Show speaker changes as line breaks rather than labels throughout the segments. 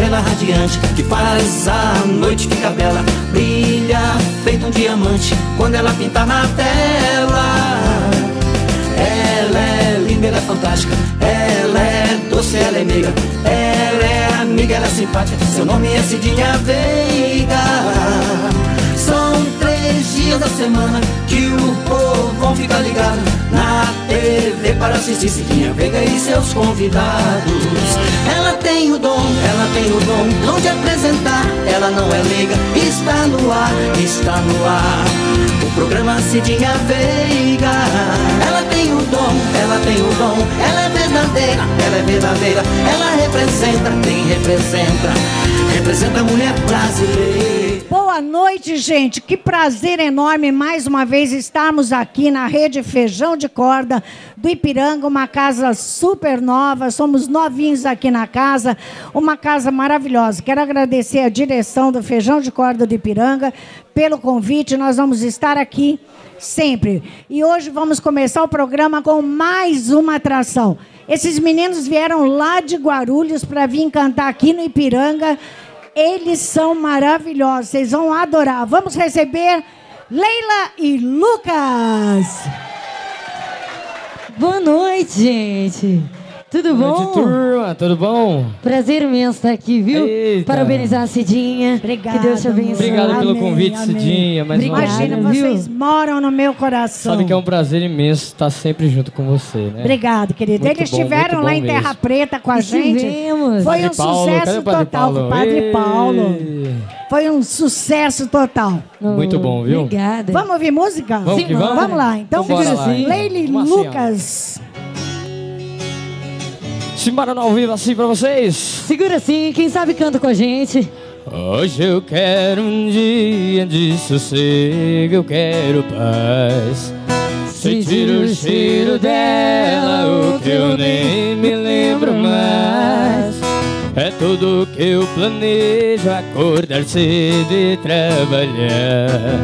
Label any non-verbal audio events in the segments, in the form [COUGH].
estrela radiante que faz a noite ficar bela. Brilha feito um diamante quando ela pinta na tela. Ela é linda, ela é fantástica. Ela é doce, ela é meiga. Ela é amiga, ela é simpática. Seu nome é Cidinha Veiga. Dias da semana que o povo vão ficar ligado na TV para assistir Cidinha Veiga e seus convidados. Ela tem o dom, ela tem o dom, dom de apresentar. Ela não é leiga, está no ar, está no ar. O programa Cidinha Veiga. Ela tem o dom, ela tem o dom, ela é verdadeira, ela é verdadeira. Ela representa, quem representa, representa a mulher brasileira.
Boa noite, gente. Que prazer enorme mais uma vez estarmos aqui na Rede Feijão de Corda do Ipiranga, uma casa super nova. Somos novinhos aqui na casa, uma casa maravilhosa. Quero agradecer a direção do Feijão de Corda do Ipiranga pelo convite. Nós vamos estar aqui sempre. E hoje vamos começar o programa com mais uma atração. Esses meninos vieram lá de Guarulhos para vir cantar aqui no Ipiranga. Eles são maravilhosos, vocês vão adorar. Vamos receber Leila e Lucas.
Boa noite, gente. Tudo
Boa
bom?
noite, turma. Tudo bom?
Prazer imenso estar aqui, viu?
Eita.
Parabenizar a Cidinha.
Obrigada,
Que Deus te abençoe.
Obrigado pelo
Amém,
convite,
amém.
Cidinha. Mais uma vez.
Imagina,
viu?
vocês moram no meu coração.
Sabe que é um prazer imenso estar sempre junto com você, né?
Obrigado, querido.
Muito
Eles
bom,
estiveram
muito
lá em Terra. Preta com a gente.
Estivemos.
Foi um
Paulo, cadê
sucesso
o Padre
total com o Padre
Ei.
Paulo. Foi um sucesso total.
Muito bom, viu?
Obrigada.
Vamos ouvir música?
Vamos que vamos?
Vamos lá, então.
Então bora Simbora no ao vivo assim pra vocês.
Segura assim, quem sabe canta com a gente.
Hoje eu quero um dia de sossego, eu quero paz. Sentir o cheiro dela, o que eu nem me lembro mais. É tudo que eu planejo, acordar cedo e trabalhar.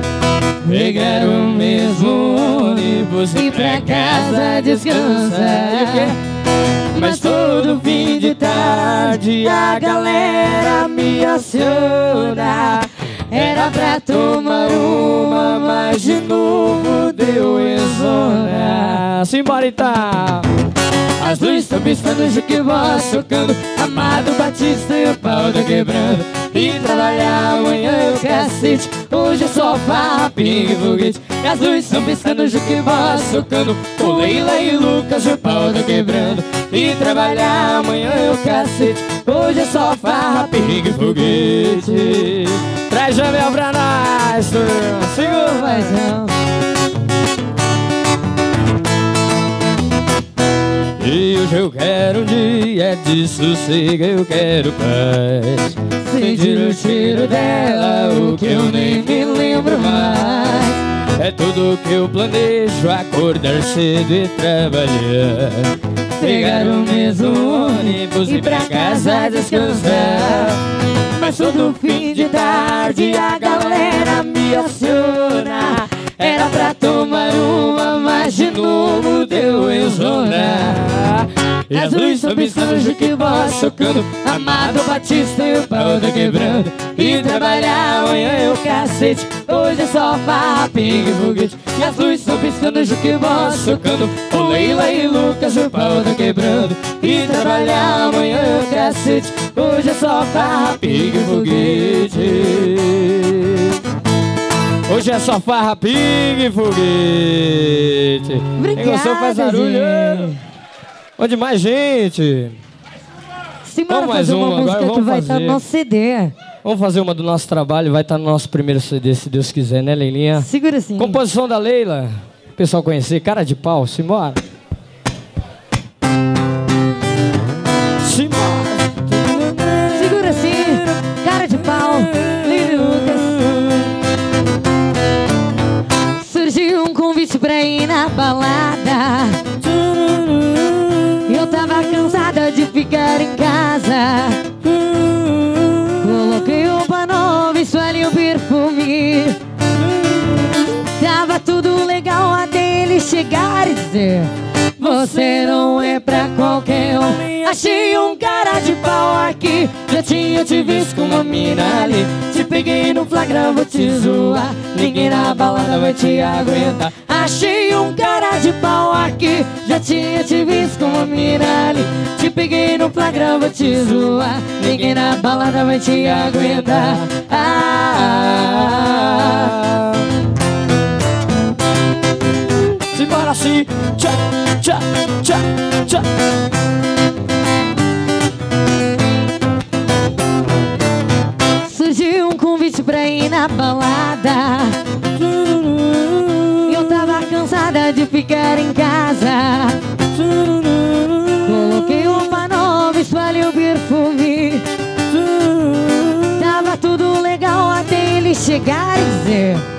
Pegar o mesmo ônibus e ir pra casa descansar. O? Mas todo fim de tarde a galera me aciona Era pra tomar uma, mas de novo deu exona Simbora então! As luzes estão piscando, Juquibó socando Amado Batista e o pau tá quebrando. E trabalhar amanhã o cacete Hoje é só farra, pingue foguete. E as luzes estão piscando, Juquibó socando O Leila e Lucas, o pau tá quebrando. E trabalhar amanhã o cacete Hoje é só farra, pingue foguete. Traz Jamel pra nós, turma. Segura. E hoje eu quero um dia de sossego, eu quero paz. Sentir o cheiro dela, o que eu nem me lembro mais. É tudo que eu planejo, acordar cedo e trabalhar. Pegar o mesmo ônibus e pra casa descansar. Mas todo fim de tarde a galera me aciona mas de novo deu em zona E as luzes estão piscando, Juquibó socando Amado Batista e o pau tá quebrando. E trabalhar amanhã é o cacete Hoje é só farra, pingue foguete. E as luzes estão piscando, Juquibó socando O Leila e Lucas, o pau tá quebrando. E trabalhar amanhã é o cacete Hoje é só farra, pingue foguete Hoje é só farra, pingue e foguete. Quem gostou faz
Obrigada,
barulho. Onde mais gente?
Simbora
Vamos mais
fazer uma
uma, agora
música que
vamos
vai estar no nosso CD.
Vamos fazer uma do nosso trabalho, vai estar no nosso primeiro CD, se Deus quiser, né, Leilinha?
Segura assim.
Composição da Leila, o pessoal conhecer, cara de pau. Simbora.
Balada. Eu tava cansada de ficar em casa. Coloquei roupa nova, esfalei o perfume. Tava tudo legal até ele chegar e dizer: Você não é pra qualquer um. Achei um cara de pau aqui. Já tinha te visto com uma mina ali. Te peguei no flagra, vou te zoar. Ninguém na balada vai te aguentar. Achei um cara de pau aqui. Já tinha te visto com uma mina ali. Te peguei no flagra, vou te zoar. Ninguém na balada vai te aguentar. Ah,
Simbora assim, tchá, tchá, tchá, tchá.
surgiu um convite pra ir na balada. Eu tava cansada de ficar em casa. Coloquei roupa nova, espalhei o perfume. Tava tudo legal até ele chegar e dizer: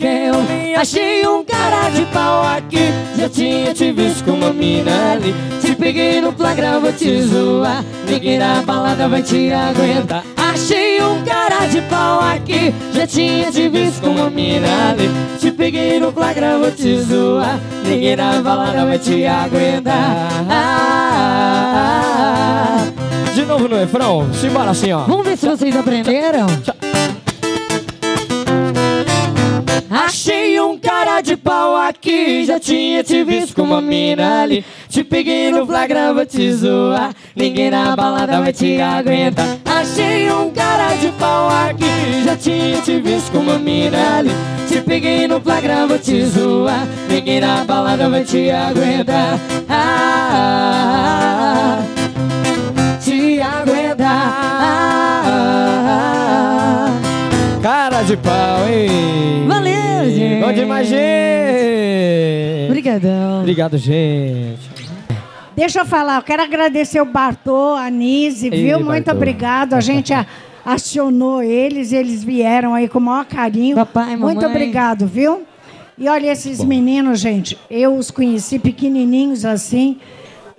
qualquer um. Achei um cara de pau aqui. Já tinha te visto com uma mina ali. Te peguei no flagra, vou te zoar. Ninguém na balada vai te aguentar. Achei um cara de pau aqui. Já tinha te visto com uma mina ali. Te peguei no flagra, vou te zoar. Ninguém na balada vai te aguentar. Ah,
De novo no refrão, simbora assim, ó.
Vamos ver se vocês aprenderam. Achei um cara de pau aqui. Já tinha te visto com uma mina ali. Te peguei no flagra, vou te zoar. Ninguém na balada vai te aguentar. Achei um cara de pau aqui. Já tinha te visto com uma mina ali. Te peguei no flagra, vou te zoar. Ninguém na balada vai te aguentar. Ah, te aguentar.
Cara de pau, hein?
Valeu, gente.
Bom demais, gente.
Obrigadão.
Obrigado, gente.
Deixa eu falar, eu quero agradecer o Bartô, a Nise,
Ei,
viu? Muito
Bartô.
obrigado. A gente acionou eles, eles vieram aí com o maior carinho.
Papai,
Muito
mamãe.
obrigado, viu? E olha esses meninos, gente, eu os conheci pequenininhos assim,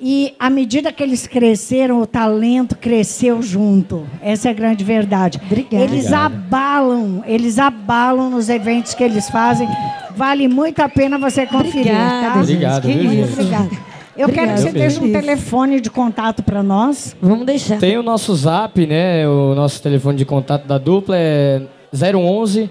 e à medida que eles cresceram, o talento cresceu junto. Essa é a grande verdade.
Obrigada.
Eles abalam, eles abalam nos eventos que eles fazem. Vale muito a pena você conferir,
Obrigada,
tá?
Obrigado,
Que
Muito
isso.
obrigada. Eu quero que você
Eu
deixe um telefone de contato para nós.
Vamos deixar.
Tem o nosso zap, né? O nosso telefone de contato da dupla é 011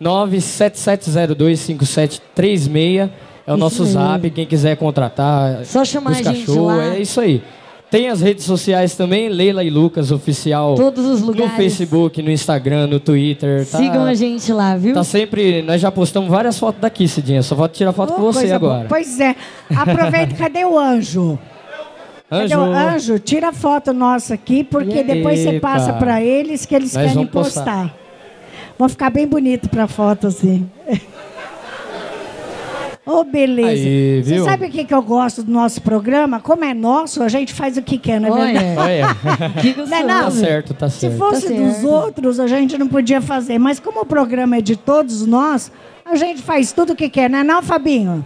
977025736. É o nosso
Isso mesmo.
zap, quem quiser contratar.
Só chamar a gente lá.
É isso aí. Tem as redes sociais também, Leila e Lucas Oficial.
Todos os lugares.
No Facebook, no Instagram, no Twitter. Tá,
Sigam a gente lá, viu?
Tá sempre. Nós já postamos várias fotos daqui, Cidinha. Só falta tirar foto
Oh,
com você
coisa boa.
agora.
Pois é. Aproveita, [LAUGHS] cadê o anjo? Cadê
Anjo.
o anjo? Tira a foto nossa aqui, porque depois você passa para eles que eles
Nós
querem
postar.
postar. Vão ficar bem bonito para foto assim. [LAUGHS] Ô, beleza.
Aí,
Você sabe o que, que eu gosto do nosso programa? Como é nosso, a gente faz o que quer, não é verdade? [LAUGHS]
Que
Não é não?
tá certo, tá
Se
certo.
fosse
Tá
dos
certo.
outros, a gente não podia fazer. Mas como o programa é de todos nós, a gente faz tudo o que quer, não é não, Fabinho?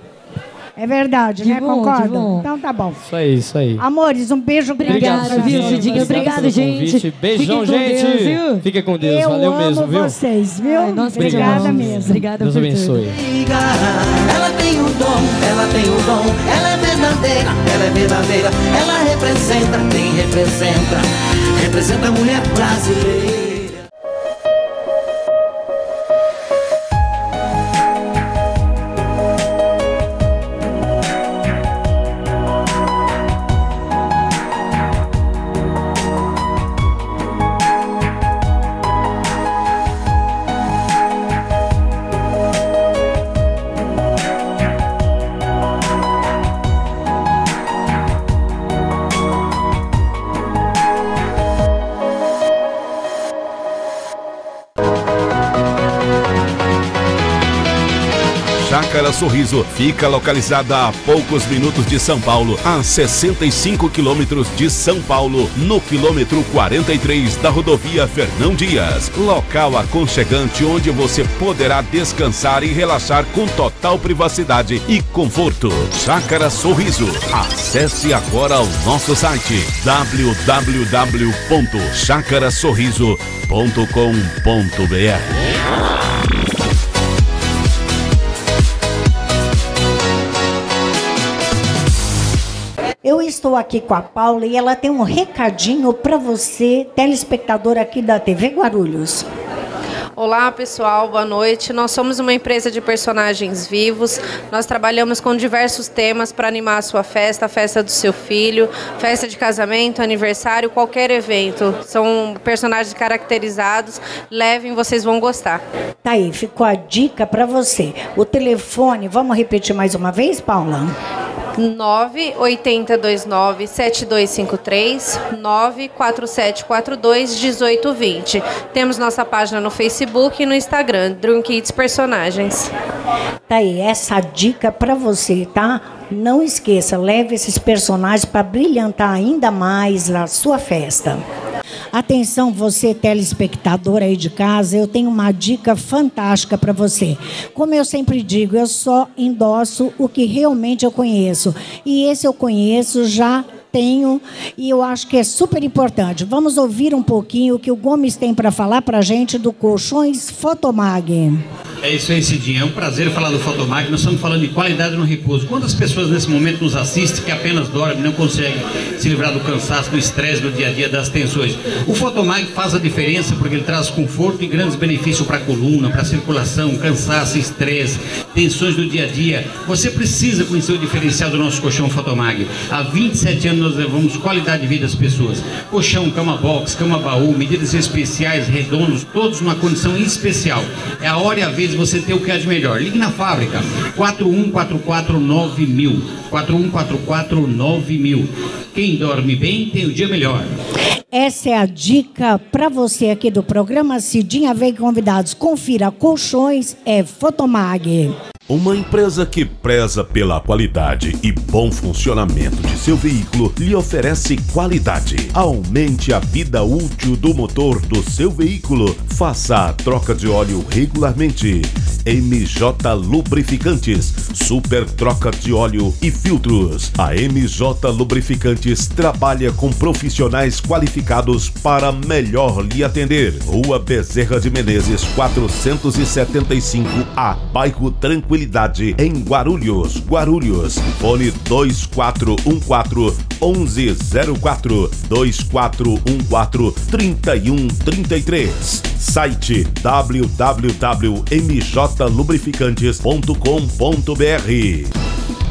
É verdade, né?
bom, que
Concorda?
bom.
Então tá bom.
Isso aí, isso aí.
Amores, um beijo.
Obrigada,
pra
viu. Cidinha? Obrigado, gente.
Beijão, gente.
Deus, viu?
Fica com Deus.
Eu
Valeu
amo
mesmo, viu?
vocês, viu?
Ai, nós
Obrigada
amamos.
mesmo.
Obrigada
Deus
por tudo.
abençoe.
Liga. Ela tem o dom, ela tem o dom, ela é verdadeira, ela é verdadeira, ela representa, quem representa, representa a mulher brasileira.
Sorriso fica localizada a poucos minutos de São Paulo, a 65 quilômetros de São Paulo, no quilômetro 43 da rodovia Fernão Dias. Local aconchegante onde você poderá descansar e relaxar com total privacidade e conforto. Chácara Sorriso. Acesse agora o nosso site www.chacarasorriso.com.br.
estou aqui com a Paula e ela tem um recadinho para você, telespectador aqui da TV Guarulhos.
Olá, pessoal, boa noite. Nós somos uma empresa de personagens vivos. Nós trabalhamos com diversos temas para animar a sua festa, a festa do seu filho, festa de casamento, aniversário, qualquer evento. São personagens caracterizados. Levem, vocês vão gostar.
Tá aí, ficou a dica para você. O telefone, vamos repetir mais uma vez, Paula?
98029 7253 94742 1820. Temos nossa página no Facebook e no Instagram, Dream Kids Personagens.
Tá aí, essa dica para você, tá? Não esqueça, leve esses personagens para brilhantar ainda mais a sua festa. Atenção, você telespectador aí de casa, eu tenho uma dica fantástica para você. Como eu sempre digo, eu só endosso o que realmente eu conheço. E esse eu conheço já tenho e eu acho que é super importante. Vamos ouvir um pouquinho o que o Gomes tem para falar para a gente do Colchões Fotomag.
É isso aí, Cidinha. É um prazer falar do Fotomag. Nós estamos falando de qualidade no repouso. Quantas pessoas nesse momento nos assistem que apenas dormem, não conseguem se livrar do cansaço, do estresse do dia a dia, das tensões? O Fotomag faz a diferença porque ele traz conforto e grandes benefícios para a coluna, para a circulação, cansaço, estresse, tensões do dia a dia. Você precisa conhecer o diferencial do nosso colchão Fotomag. Há 27 anos nós levamos qualidade de vida às pessoas. Colchão, cama box, cama baú, medidas especiais, redondos, todos numa condição especial. É a hora e a vez você ter o que é de melhor. Ligue na fábrica, 41449000. 41449000. Quem dorme bem tem o dia melhor.
Essa é a dica para você aqui do programa Cidinha Vem Convidados. Confira colchões, é Fotomag.
Uma empresa que preza pela qualidade e bom funcionamento de seu veículo lhe oferece qualidade. Aumente a vida útil do motor do seu veículo. Faça a troca de óleo regularmente. MJ Lubrificantes, super troca de óleo e filtros. A MJ Lubrificantes trabalha com profissionais qualificados para melhor lhe atender. Rua Bezerra de Menezes, 475A, bairro Tranquilidade, em Guarulhos, Guarulhos. Fone 2414 1104 2414 3133. Site www.mjlubrificantes.com.br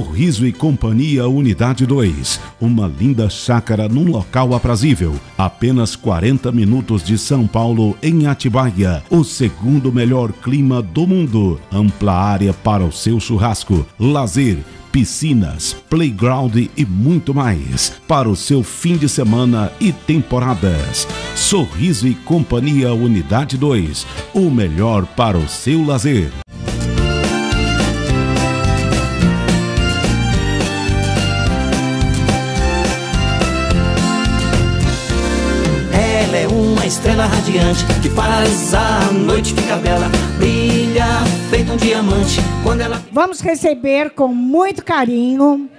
Sorriso e Companhia Unidade 2. Uma linda chácara num local aprazível. Apenas 40 minutos de São Paulo, em Atibaia. O segundo melhor clima do mundo. Ampla área para o seu churrasco, lazer, piscinas, playground e muito mais para o seu fim de semana e temporadas. Sorriso e Companhia Unidade 2. O melhor para o seu lazer.
Radiante que faz a noite ficar bela, brilha feito um diamante quando ela
Vamos receber com muito carinho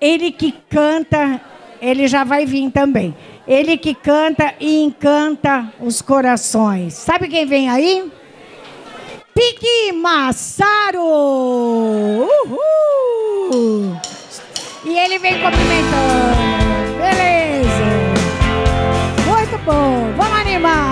ele que canta, ele já vai vir também. Ele que canta e encanta os corações. Sabe quem vem aí? Pique Massaro! Uhul! E ele vem cumprimentando. Bom! Vamos animar!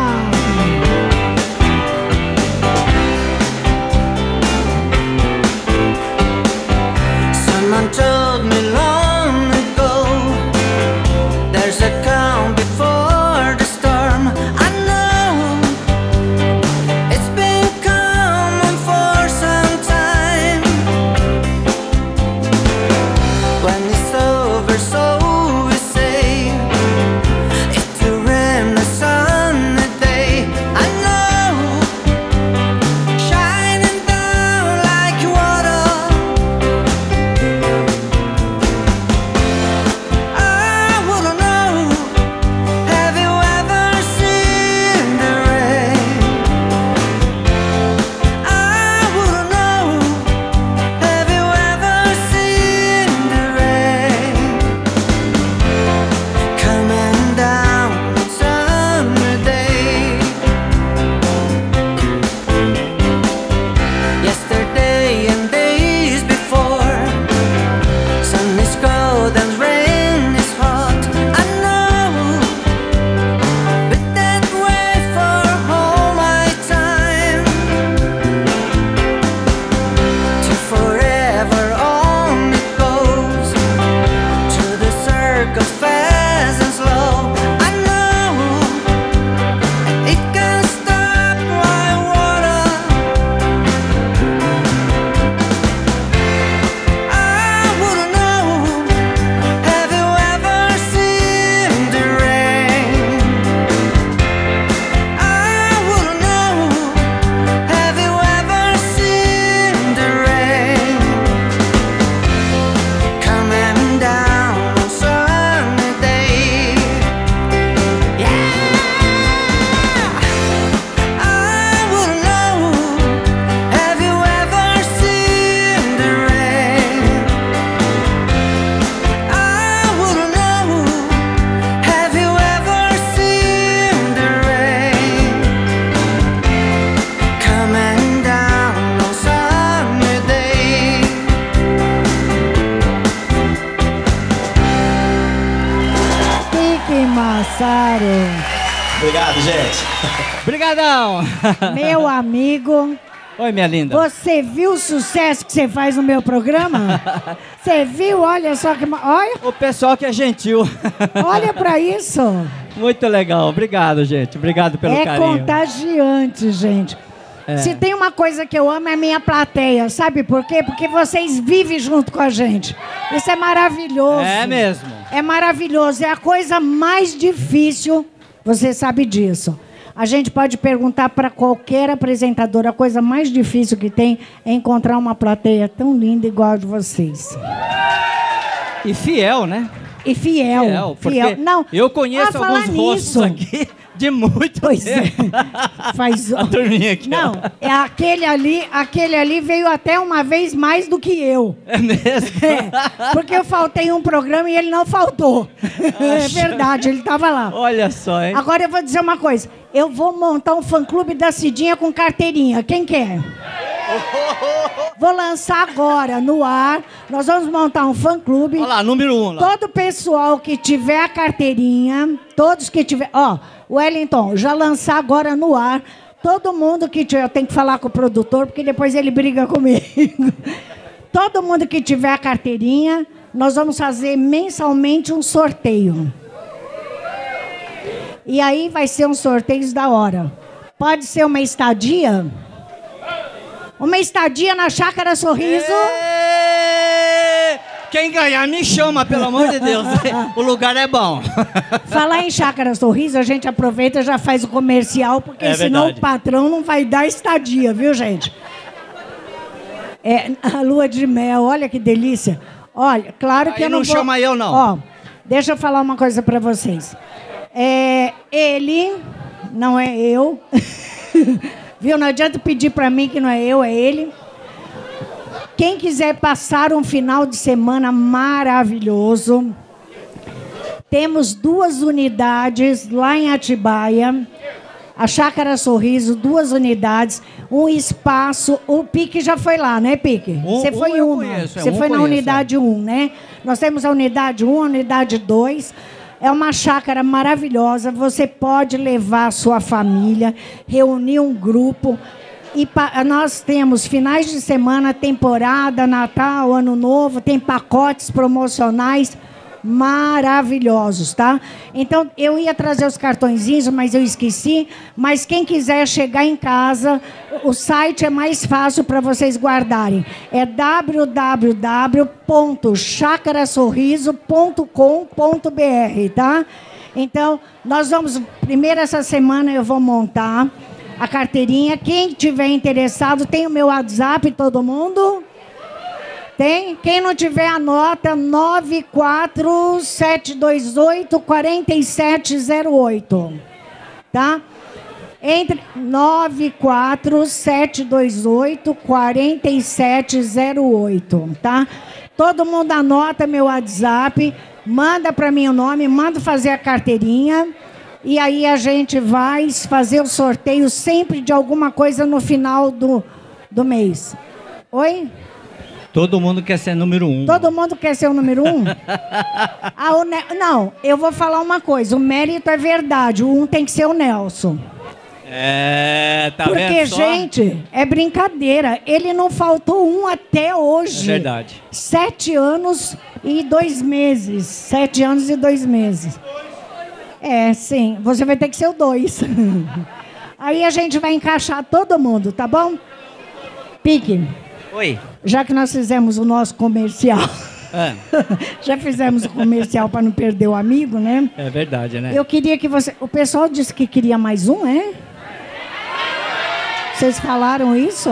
Obrigado, gente.
Obrigadão.
Meu amigo,
Oi, minha linda.
você viu o sucesso que você faz no meu programa? [LAUGHS] Você viu? Olha só que. Olha,
O pessoal que é gentil.
olha pra [LAUGHS] isso.
Muito legal. Obrigado, gente. Obrigado pelo
é
carinho.
contagiante, gente.
É.
Se tem uma coisa que eu amo é a minha plateia, sabe por quê? Porque vocês vivem junto com a gente. Isso é maravilhoso.
É mesmo.
É maravilhoso. É a coisa mais difícil, você sabe disso. A gente pode perguntar para qualquer apresentador, a coisa mais difícil que tem é encontrar uma plateia tão linda igual a de vocês.
E fiel, né?
E fiel.
Fiel, porque
fiel. Não,
eu conheço
ah,
alguns rostos
nisso.
aqui de muito
Pois é.
tempo. [LAUGHS]
Faz...
A turminha aqui.
Não, é aquele ali, aquele ali veio até uma vez mais do que eu.
É mesmo? [LAUGHS]
É, porque eu faltei um programa e ele não faltou. [LAUGHS] É verdade, ele estava lá.
Olha só, hein?
Agora eu vou dizer uma coisa. Eu vou montar um fã-clube da Cidinha com carteirinha. Quem quer? [LAUGHS] Vou lançar agora no ar. Nós vamos montar um fã-clube.
Olha lá, número um lá.
Todo pessoal que tiver a carteirinha, todos que tiver, ó, Wellington, já lançar agora no ar. Todo mundo que tiver, eu tenho que falar com o produtor porque depois ele briga comigo. [LAUGHS] Todo mundo que tiver a carteirinha, nós vamos fazer mensalmente um sorteio. E aí vai ser um sorteio da hora. Pode ser uma estadia? Uma estadia na Chácara Sorriso?
Ê! Quem ganhar me chama, pelo amor de Deus. o lugar é bom.
Falar em Chácara Sorriso, a gente aproveita e já faz o comercial, porque
É
senão
verdade.
o patrão não vai dar estadia, viu, gente? É, a lua de mel, olha que delícia. Olha, claro que
Aí
eu não,
não
vou...
chama eu, não.
Ó, deixa eu falar uma coisa pra vocês. É, ele, não é eu. [LAUGHS] viu? Não adianta pedir pra mim que não é eu, é ele. Quem quiser passar um final de semana maravilhoso, temos duas unidades lá em Atibaia. A Chácara Sorriso, duas unidades, um espaço. O Pique já foi lá, né, Pique?
Um-
Você foi
um
uma.
conheço, é,
Você
um
foi na
conheço,
unidade 1, né? Nós temos a unidade 1, a unidade 2. É uma chácara maravilhosa. Você pode levar a sua família, reunir um grupo. E nós temos finais de semana, temporada, Natal, Ano Novo, tem pacotes promocionais maravilhosos, tá? Então, eu ia trazer os cartõezinhos, mas eu esqueci. Mas quem quiser chegar em casa, o site é mais fácil para vocês guardarem. É www.chacarasorriso.com.br, tá? Então, nós vamos. Primeiro, essa semana eu vou montar a carteirinha. Quem tiver interessado, tem o meu WhatsApp, todo mundo? Tem? Quem não tiver, anota 94728 4708. Tá? Entre 94728 4708, tá? Todo mundo anota meu WhatsApp, manda para mim o nome, manda fazer a carteirinha. E aí a gente vai fazer o sorteio sempre de alguma coisa no final do, do mês. Oi?
Todo mundo quer ser número um.
Todo mundo quer ser o número um? [LAUGHS] Ah, o Ne- Não, eu vou falar uma coisa. O mérito é verdade. O um tem que ser o Nelson.
É, tá
Porque,
vendo só?
gente, é brincadeira. Ele não faltou um até hoje.
É verdade.
Sete anos e dois meses. Sete anos e dois meses. É, sim. Você vai ter que ser o dois. [LAUGHS] Aí a gente vai encaixar todo mundo, tá bom? Pique,
Oi.
Já que nós fizemos o nosso comercial.
É, [LAUGHS]
Já fizemos o comercial para não perder o amigo, né?
é verdade, né?
Eu queria que você. O pessoal disse que queria mais um, é? Vocês falaram isso?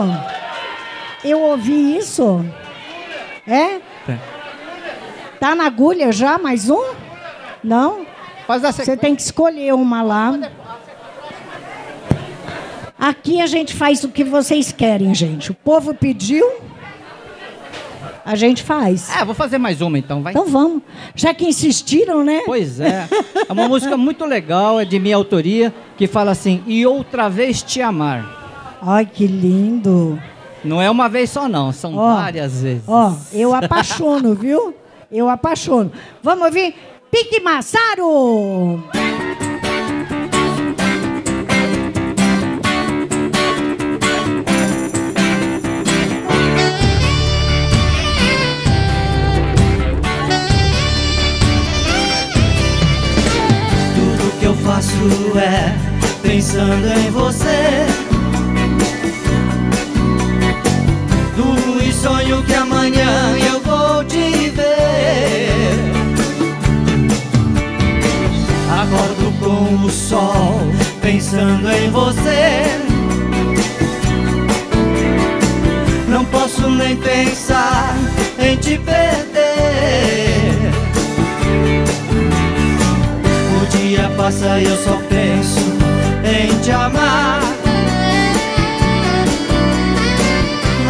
Eu ouvi isso. É?
Tem.
Tá na agulha já? Mais um? Não? Você tem que escolher uma lá. Aqui a gente faz o que vocês querem, gente. O povo pediu, a gente faz.
É, vou fazer mais uma então, vai.
Então vamos. Já que insistiram, né?
Pois é. É uma música muito legal, é de minha autoria, que fala assim: E outra vez te amar.
Ai, que lindo.
Não é uma vez só, não, são
Ó,
várias vezes.
Ó, eu apaixono, viu? Eu apaixono. Vamos ouvir? Pique Massaro!
Faço é pensando em você. Durmo e sonho que amanhã eu vou te ver. Acordo com o sol pensando em você. Não posso nem pensar em te perder. Passa e eu só penso em te amar.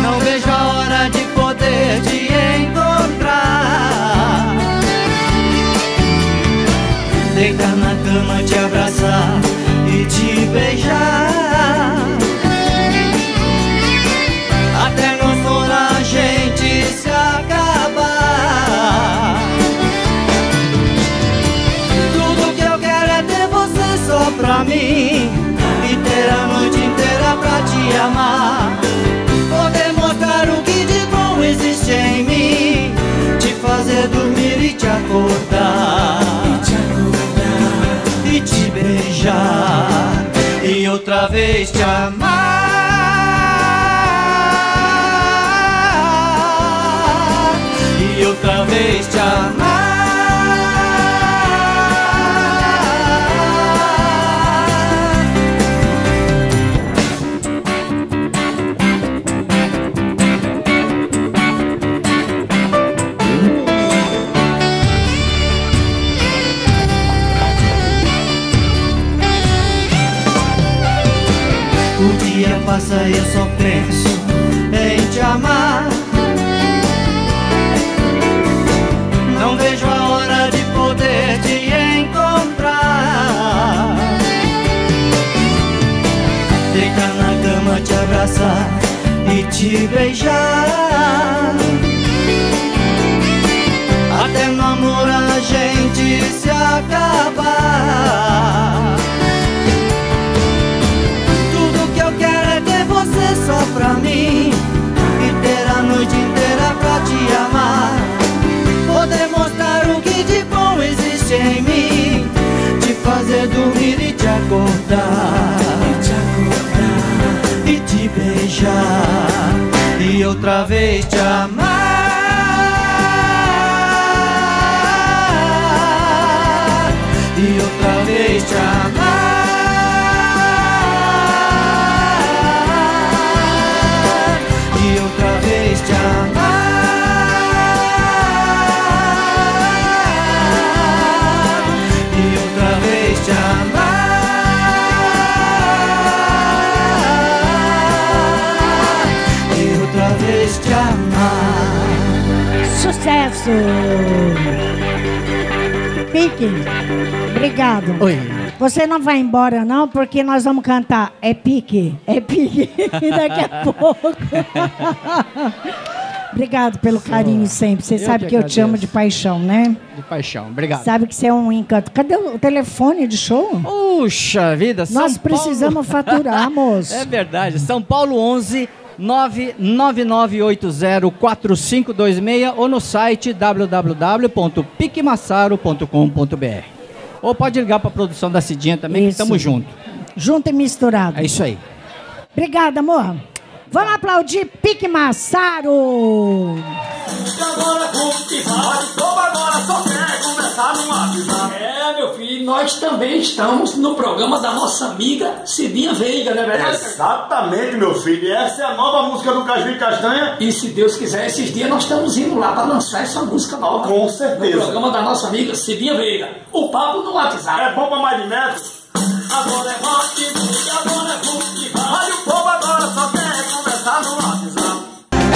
Não vejo a hora de poder te encontrar. Deitar na cama, te abraçar e te beijar. Pra mim E ter a noite inteira pra te amar. Poder mostrar o que de bom existe em mim Te fazer dormir e te acordar. E te beijar. E outra vez te amar. E outra vez te amar eu só penso em te amar. Não vejo a hora de poder te encontrar. Deitar na cama, te abraçar e te beijar. Até no amor a gente se acabar. Pra mim E ter a noite inteira pra te amar. Poder mostrar o que de bom existe em mim Te fazer dormir e te acordar. E te beijar. E outra vez te amar. E outra vez te amar
Pique, obrigado.
Oi.
Você não vai embora, não, porque nós vamos cantar. É pique, é pique. [LAUGHS] Daqui a pouco. [LAUGHS] Obrigado pelo carinho sempre. Você
Eu
sabe
que
que eu te amo de paixão, né?
De paixão. Obrigado.
Sabe que você é um encanto. Cadê o telefone de show?
Puxa vida, São
Nós precisamos
Paulo...
faturar, [LAUGHS] moço.
É verdade. São Paulo 11 999804526 ou no site www.piquemassaro.com.br. Ou pode ligar para a produção da Cidinha também, que
Isso.
estamos juntos.
Junto e misturado.
É isso aí.
Obrigada, amor. Vamos aplaudir Pique Massaro.
Avisar. É, meu filho, nós também estamos no programa da nossa amiga Cidinha Veiga, né, verdade?
Exatamente, meu filho. E essa é a nova música do Caju e Castanha.
E se Deus quiser, esses dias nós estamos indo lá para lançar essa música nova.
Com certeza.
No programa da nossa amiga Cidinha Veiga. O papo no WhatsApp.
É bom pra mais de metro.
Agora é rock, agora é rock, vai. O povo agora só quer começar no WhatsApp.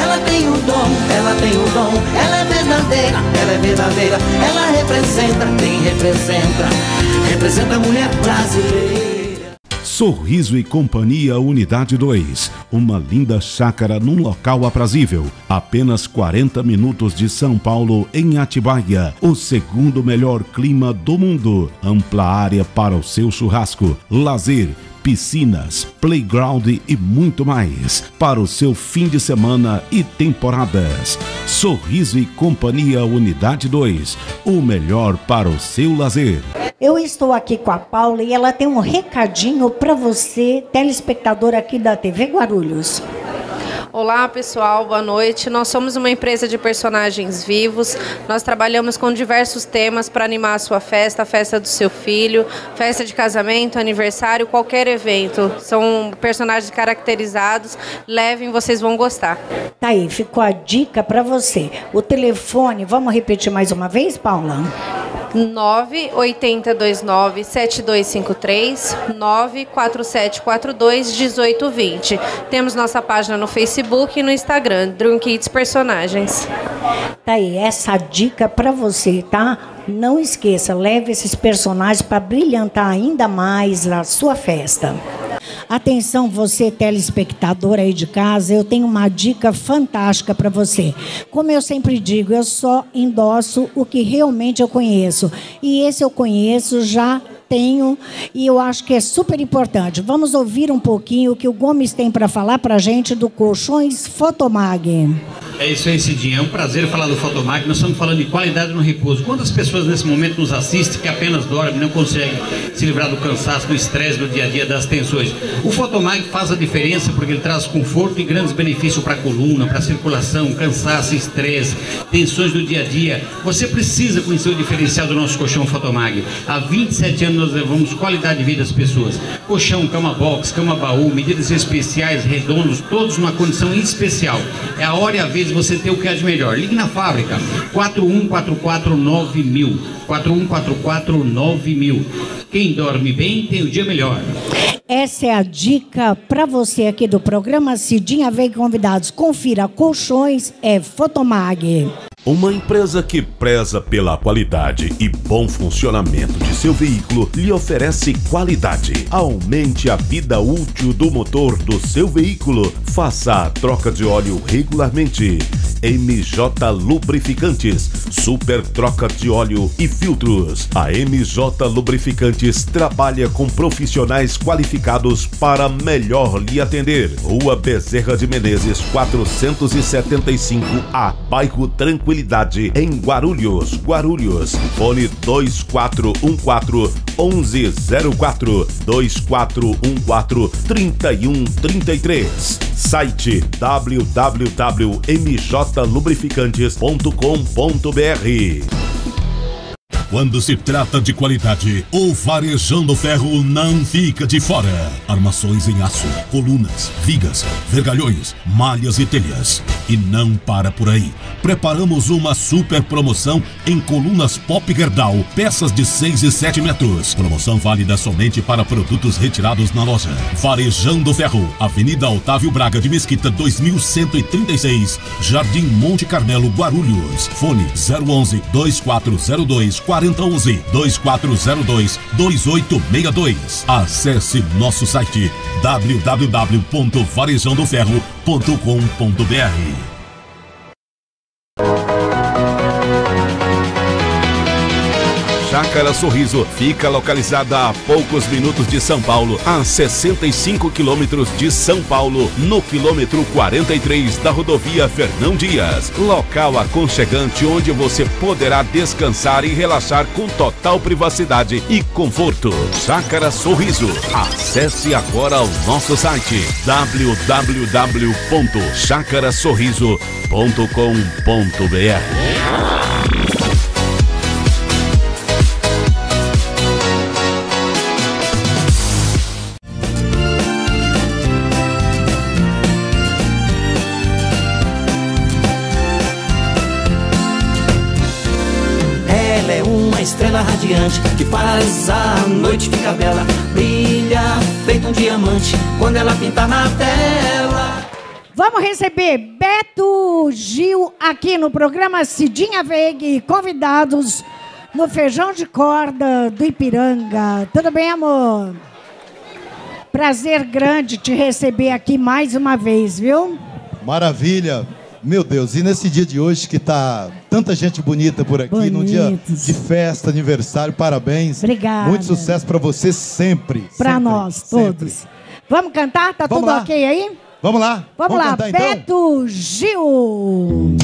Ela tem o dom, ela tem o dom, ela é ela é verdadeira, ela representa, quem representa, representa a mulher brasileira.
Sorriso e Companhia Unidade 2. Uma linda chácara num local aprazível. Apenas 40 minutos de São Paulo, em Atibaia. O segundo melhor clima do mundo. Ampla área para o seu churrasco, lazer piscinas, playground e muito mais para o seu fim de semana e temporadas. Sorriso e Companhia Unidade 2, o melhor para o seu lazer.
Eu estou aqui com a Paula e ela tem um recadinho para você, telespectador aqui da TV Guarulhos.
Olá, pessoal, boa noite. Nós somos uma empresa de personagens vivos. Nós trabalhamos com diversos temas para animar a sua festa, a festa do seu filho, festa de casamento, aniversário, qualquer evento. São personagens caracterizados. Levem, vocês vão gostar.
Tá aí, ficou a dica para você. O telefone, vamos repetir mais uma vez, Paula?
98029 7253 94742 1820. Temos nossa página no Facebook e no Instagram, Dream Kids Personagens.
Tá aí, essa dica para você, tá? Não esqueça, leve esses personagens para brilhantar ainda mais a sua festa. Atenção, você telespectador aí de casa, eu tenho uma dica fantástica para você. Como eu sempre digo, eu só endosso o que realmente eu conheço. E esse eu conheço já tenho e eu acho que é super importante. Vamos ouvir um pouquinho o que o Gomes tem para falar para a gente do Colchões Fotomag.
É isso aí, Cidinha. É um prazer falar do Fotomag. Nós estamos falando de qualidade no repouso. Quantas pessoas nesse momento nos assistem que apenas dormem, não conseguem se livrar do cansaço, do estresse do dia a dia, das tensões? O Fotomag faz a diferença porque ele traz conforto e grandes benefícios para a coluna, para a circulação, cansaço, estresse, tensões do dia a dia. Você precisa conhecer o diferencial do nosso colchão Fotomag. Há 27 anos nós levamos qualidade de vida às pessoas. Colchão, cama box, cama baú, medidas especiais, redondos, todos numa condição especial. É a hora e a vez de você ter o que é de melhor. Ligue na fábrica, 41449000. 41449000. Quem dorme bem tem o dia melhor.
Essa é a dica para você aqui do programa Cidinha Vem Convidados. Confira colchões, é Fotomag.
Uma empresa que preza pela qualidade e bom funcionamento de seu veículo lhe oferece qualidade. Aumente a vida útil do motor do seu veículo. Faça a troca de óleo regularmente. MJ Lubrificantes, super troca de óleo e filtros. A MJ Lubrificantes trabalha com profissionais qualificados para melhor lhe atender. Rua Bezerra de Menezes, 475A, bairro Tranquilidade, em Guarulhos, Guarulhos. Fone 2414 1104 2414 3133. Site www.mjlubrificantes.com.br quando se trata de qualidade, o Varejando Ferro não fica de fora. Armações em aço, colunas, vigas, vergalhões, malhas e telhas. E não para por aí. Preparamos uma super promoção em colunas Pop Gerdau, peças de 6 e 7 metros. Promoção válida somente para produtos retirados na loja. Varejando Ferro, Avenida Otávio Braga de Mesquita 2136, Jardim Monte Carmelo, Guarulhos. Fone 011 2402 4011 2402 2862. Acesse nosso site www.varejandoferro.com.br. Chácara Sorriso fica localizada a poucos minutos de São Paulo, a 65 quilômetros de São Paulo, no quilômetro 43 da rodovia Fernão Dias. Local aconchegante onde você poderá descansar e relaxar com total privacidade e conforto. Chácara Sorriso. Acesse agora o nosso site www.chacarasorriso.com.br.
estrela radiante que faz a noite ficar bela. Brilha feito um diamante quando ela pinta na tela.
Vamos receber Beto Gil aqui no programa Cidinha Veig, convidados no Feijão de Corda do Ipiranga. Tudo bem, amor? Prazer grande te receber aqui mais uma vez, viu?
Maravilha. Meu Deus, e nesse dia de hoje que tá tanta gente bonita por aqui, num dia
Bonitos.
de festa, aniversário, parabéns.
Obrigada.
Muito sucesso para você sempre.
Pra
sempre,
nós
sempre.
todos. Vamos cantar? Tá
Vamos
tudo
lá.
ok aí?
Vamos lá.
Vamos, lá,
cantar, então?
Beto Gil.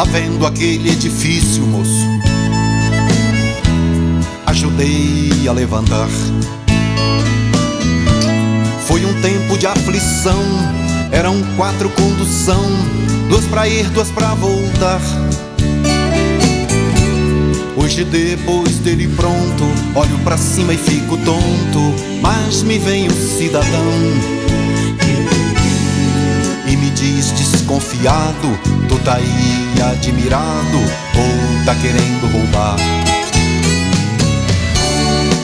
Tá vendo aquele edifício, moço? Ajudei a levantar. Foi um tempo de aflição. Eram quatro condução, duas pra ir, duas pra voltar. Hoje depois dele pronto, olho pra cima e fico tonto, mas me vem o cidadão e me diz desconfiado: Tu tá aí admirado ou tá querendo roubar?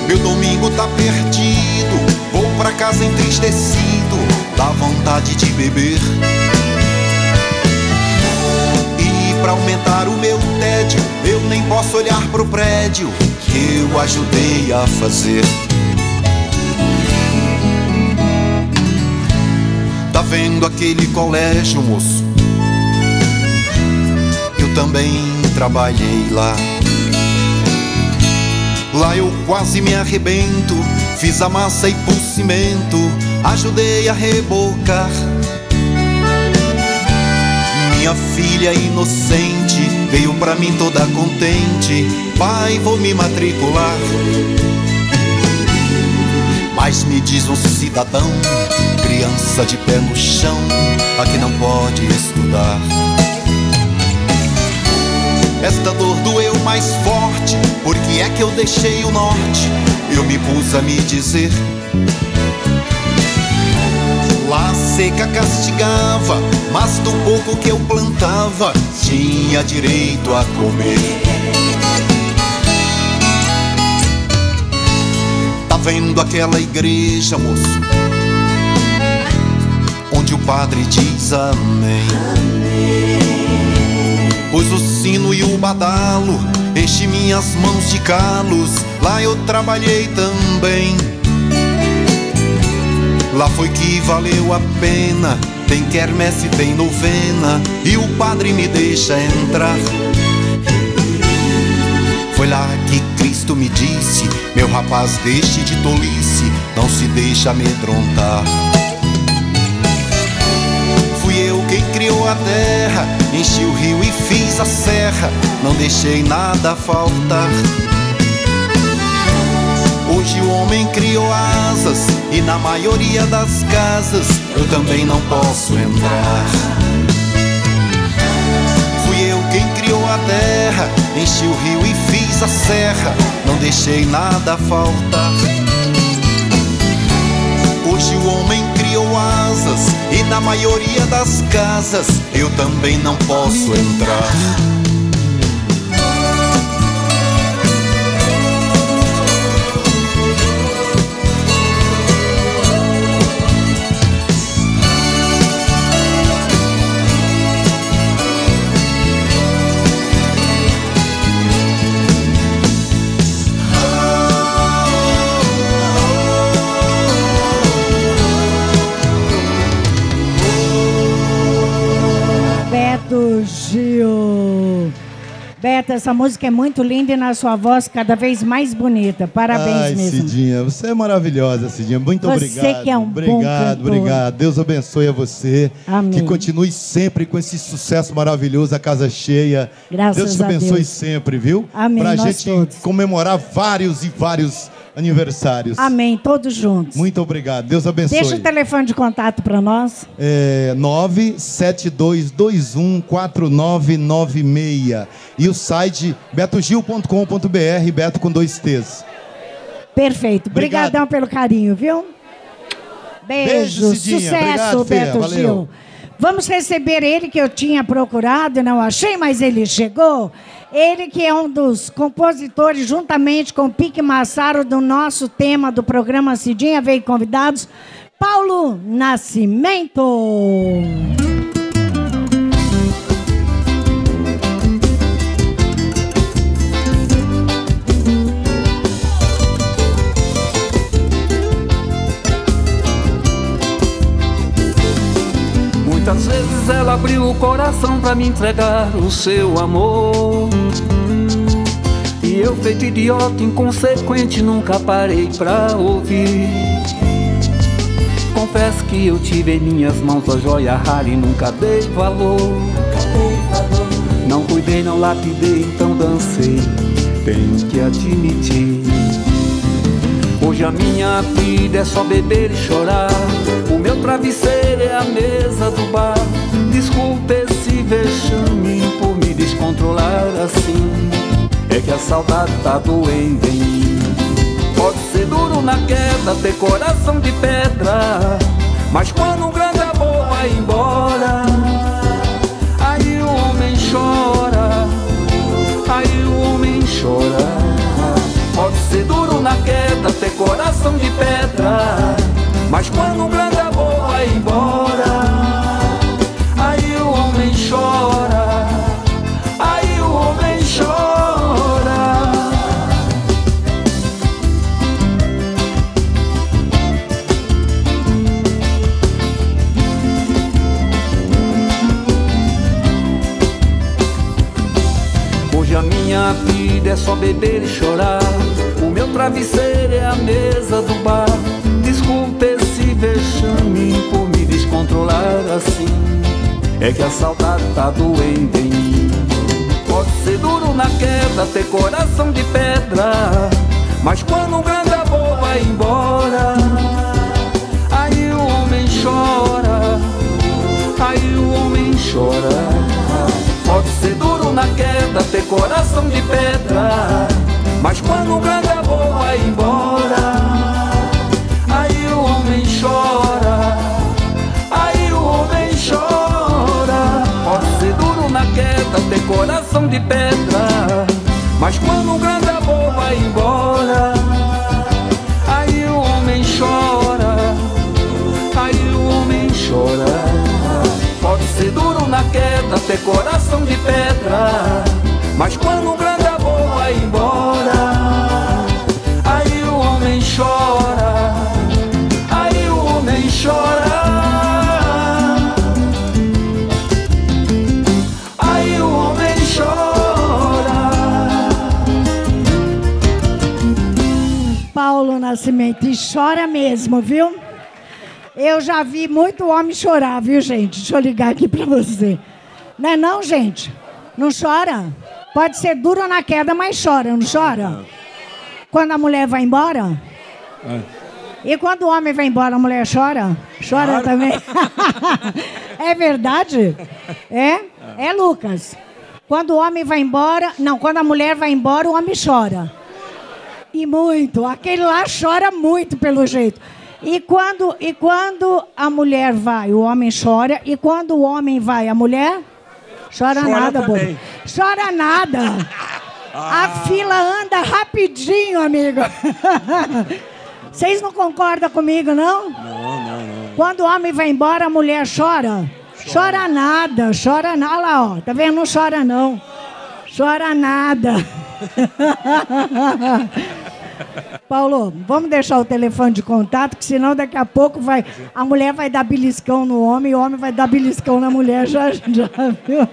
Meu domingo tá perdido, vou pra casa entristecido, dá vontade de beber. E pra aumentar o meu tédio, eu nem posso olhar pro prédio que eu ajudei a fazer. Vendo aquele colégio, moço? Eu também trabalhei lá. Lá eu quase me arrebento. Fiz a massa e pus cimento. Ajudei a rebocar. Minha filha inocente veio pra mim toda contente. Pai, vou me matricular. Mas me diz um cidadão, criança de pé no chão, aqui não pode estudar. Esta dor doeu mais forte, porque é que eu deixei o norte. Eu me pus a me dizer. Lá a seca castigava, mas do pouco que eu plantava, tinha direito a comer. Tá vendo aquela igreja, moço? O padre diz amém. Pois o sino e o badalo enche minhas mãos de calos. Lá eu trabalhei também. Lá foi que valeu a pena. Tem quermesse, tem novena. E o padre me deixa entrar. Foi lá que Cristo me disse: Meu rapaz, deixe de tolice, não se deixa amedrontar. Criou a terra, enchi o rio e fiz a serra, não deixei nada faltar. Hoje o homem criou asas e na maioria das casas eu também não posso entrar. Fui eu quem criou a terra, enchi o rio e fiz a serra, não deixei nada faltar. Hoje o homem criou asas e na maioria das casas eu também não posso entrar.
Beto, essa música é muito linda e na sua voz cada vez mais bonita. Parabéns
Ai,
mesmo.
Cidinha, você é maravilhosa, Cidinha. Muito
Você
obrigado.
que é um bom
Obrigado, obrigado. Deus abençoe a você.
Amém.
Que continue sempre com esse sucesso maravilhoso, a casa cheia.
Graças
Deus te abençoe
Deus.
sempre, viu?
Amém,
Pra
nós
gente
todos.
comemorar vários e vários aniversários.
Amém, todos juntos.
Muito obrigado. Deus abençoe.
Deixa o telefone de contato para nós.
É, 972214996. E o site betogil.com.br, Beto com dois T's.
Perfeito.
Obrigado.
Obrigadão pelo carinho, viu? Beijo,
Beijo, Cidinha.
sucesso,
Obrigado.
Beto
Valeu.
Gil. Vamos receber ele que eu tinha procurado e não achei, mas ele chegou. Ele que é um dos compositores, juntamente com Pique Massaro, do nosso tema do programa Cidinha, veio convidados, Paulo Nascimento.
Coração pra me entregar o seu amor. E eu, feito idiota, inconsequente, nunca parei pra ouvir. Confesso que eu tive em minhas mãos a joia rara e nunca dei valor. Não cuidei, não lapidei, então dancei. Tenho que admitir. Hoje a minha vida é só beber e chorar. O meu travesseiro é a mesa do bar. Desculpe esse vexame por me descontrolar assim. É que a saudade tá doendo em mim. Pode ser duro na queda, ter coração de pedra. Mas quando um grande amor vai embora, aí o homem chora. Aí o homem chora. Pode ser duro na queda, ter coração de pedra. Mas quando um grande amor vai embora, chora. Aí o homem chora. Hoje a minha vida é só beber e chorar. O meu travesseiro é a mesa do bar. Desculpe esse vexame por me descontrolar assim. É que a saudade tá doendo em mim. Pode ser duro na queda, ter coração de pedra. Mas quando um grande amor vai embora, aí o homem chora. Aí o homem chora. Pode ser duro na queda, ter coração de pedra. Mas quando um grande amor vai embora, aí o homem chora. Ter coração de pedra. Mas quando um grande amor vai embora, aí o homem chora. Aí o homem chora. Pode ser duro na queda, ter coração de pedra. Mas quando um grande amor vai embora, aí o homem chora. Aí o homem chora.
Nascimento, e chora mesmo, viu? Eu já vi muito homem chorar, viu, gente? Deixa eu ligar aqui pra você. Não é não, gente? Não chora? Pode ser duro na queda, mas chora, não chora? Quando a mulher vai embora? E quando o homem vai embora, a mulher chora? Chora também? [LAUGHS] é verdade? É? É, Lucas. Quando o homem vai embora... Não, quando a mulher vai embora, o homem chora. E muito. Aquele lá chora muito, pelo jeito. E quando, e quando a mulher vai, o homem chora. E quando o homem vai, a mulher? Chora,
Chora
nada, bobo. Chora nada. [LAUGHS] A fila anda rapidinho, amigo. [LAUGHS] Vocês não concordam comigo, não?
Não, não, não.
Quando o homem vai embora, a mulher chora. Chora nada, chora nada. Olha lá, ó. Tá vendo? Não chora, não. Chora nada. [LAUGHS] Paulo, vamos deixar o telefone de contato, que senão daqui a pouco vai, a mulher vai dar beliscão no homem e o homem vai dar beliscão na mulher já, já viu?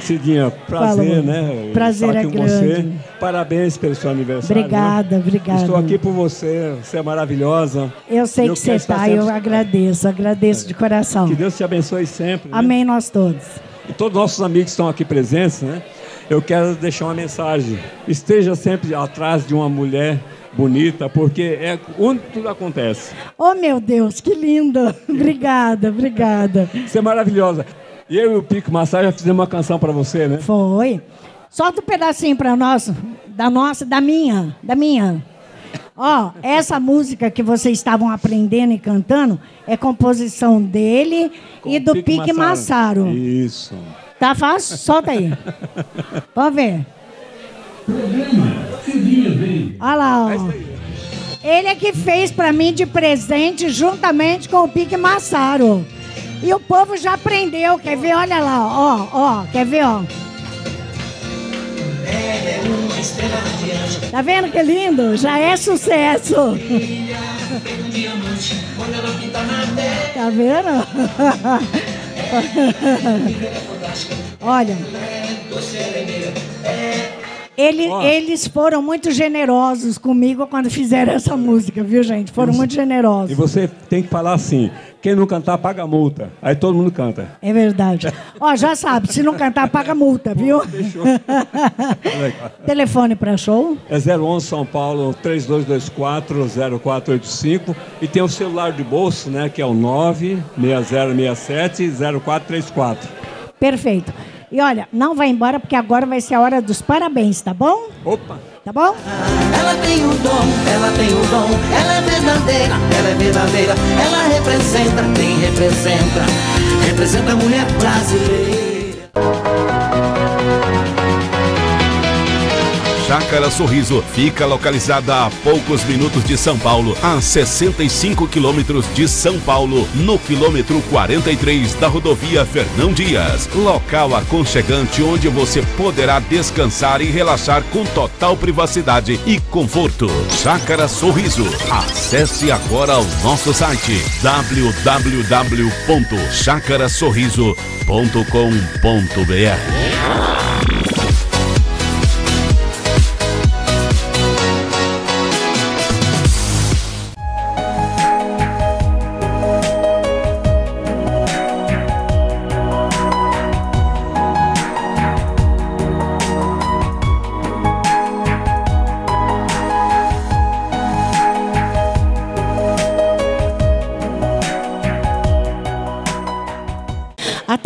Cidinha, prazer, né?
prazer é
com você.
grande.
Parabéns pelo seu aniversário.
Obrigada,
né?
obrigada.
Estou aqui por você, você é maravilhosa.
Eu sei que você está, eu
sempre-
agradeço, agradeço de coração.
Que Deus te abençoe sempre. né?
Amém nós todos.
E todos os nossos amigos que estão aqui presentes, né? Eu quero deixar uma mensagem. Esteja sempre atrás de uma mulher bonita, porque é onde tudo acontece.
Oh, meu Deus, que linda. [LAUGHS] obrigada, obrigada.
Você é maravilhosa. E eu e o Pico Massagem já fizemos uma canção para você, né?
Foi. Solta um pedacinho para nós, da nossa, da minha, da minha. Ó, essa música que vocês estavam aprendendo e cantando é composição dele e do Pique Massaro.
Isso.
Tá fácil? Solta aí. Vamos ver. Olha lá, ó. Ele é que fez pra mim de presente juntamente com o Pique Massaro. E o povo já aprendeu, quer ver? Olha lá, ó, ó, quer ver, ó. Tá vendo que lindo? Já é sucesso. Tá vendo? [LAUGHS] Olha. Ele-
Ó.
Eles foram muito generosos comigo quando fizeram essa música, viu, gente? Foram muito generosos.
E você tem que falar assim: quem não cantar, paga multa. Aí todo mundo canta.
É verdade. Ó, já sabe, se não cantar, paga multa, viu? [LAUGHS] Telefone para show?
É 011 São Paulo 3224-0485 e tem o celular de bolso, né, que é o 96067-0434.
Perfeito. E olha, não vai embora porque agora vai ser a hora dos parabéns, tá bom?
Opa!
Tá bom?
Ela tem o dom, ela tem o dom, ela é verdadeira, ela é verdadeira, ela representa, quem representa, representa a mulher brasileira.
Chácara Sorriso fica localizada a poucos minutos de São Paulo, a 65 quilômetros de São Paulo, no quilômetro 43 da rodovia Fernão Dias. Local aconchegante onde você poderá descansar e relaxar com total privacidade e conforto. Chácara Sorriso. Acesse agora o nosso site www.chacarasorriso.com.br.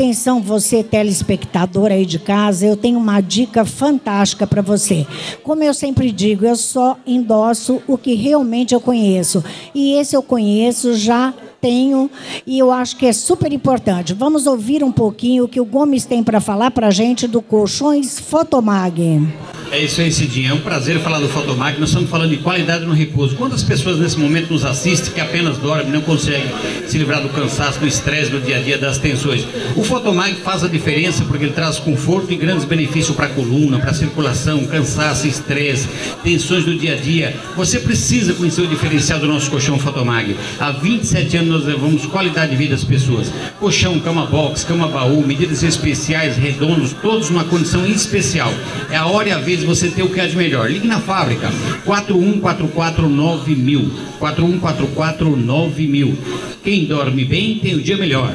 Atenção, você telespectador aí de casa, eu tenho uma dica fantástica para você. Como eu sempre digo, eu só endosso o que realmente eu conheço. E esse eu conheço já tenho e eu acho que é super importante. Vamos ouvir um pouquinho o que o Gomes tem para falar para a gente do Colchões Fotomag.
É isso aí, Cidinha. É um prazer falar do Fotomag. Nós estamos falando de qualidade no repouso. Quantas pessoas nesse momento nos assistem que apenas dormem, não conseguem se livrar do cansaço, do estresse do dia a dia, das tensões? O Fotomag faz a diferença porque ele traz conforto e grandes benefícios para a coluna, para a circulação, cansaço, estresse, tensões do dia a dia. Você precisa conhecer o diferencial do nosso colchão Fotomag. Há 27 anos nós levamos qualidade de vida às pessoas. Colchão, cama box, cama baú, medidas especiais, redondos, todos numa condição especial. É a hora e a vez de você ter o que é de melhor. Ligue na fábrica, 41449000. 41449000. Quem dorme bem tem o dia melhor.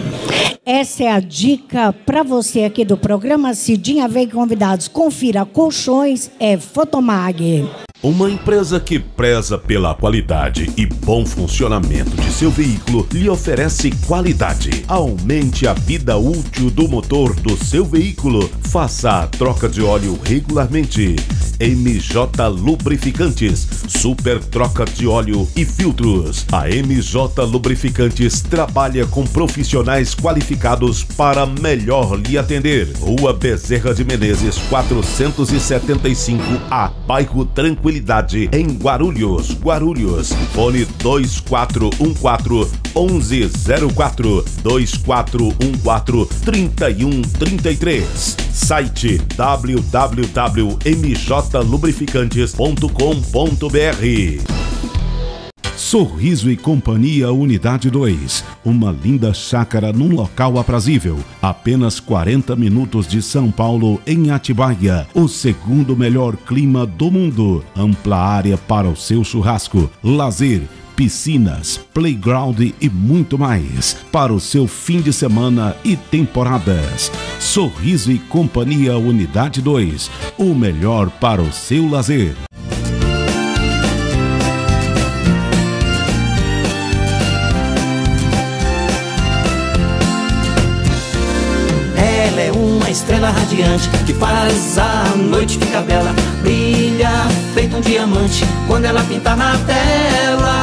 Essa é a dica para você aqui do programa Cidinha Vem Convidados. Confira, colchões é Fotomag.
Uma empresa que preza pela qualidade e bom funcionamento de seu veículo lhe oferece qualidade. Aumente a vida útil do motor do seu veículo. Faça a troca de óleo regularmente. MJ Lubrificantes, super troca de óleo e filtros. A MJ Lubrificantes trabalha com profissionais qualificados para melhor lhe atender. Rua Bezerra de Menezes, 475A, bairro Tranquilidade, em Guarulhos, Guarulhos. Fone 2414 1104 2414 3133. Site www.mjlubrificantes.com.br Sorriso e Companhia Unidade 2. Uma linda chácara num local aprazível. Apenas 40 minutos de São Paulo, em Atibaia. O segundo melhor clima do mundo. Ampla área para o seu churrasco, lazer, piscinas, playground e muito mais para o seu fim de semana e temporadas. Sorriso e Companhia Unidade 2. O melhor para o seu lazer.
Radiante que faz a noite ficar bela. Brilha feito um diamante quando ela pinta na tela.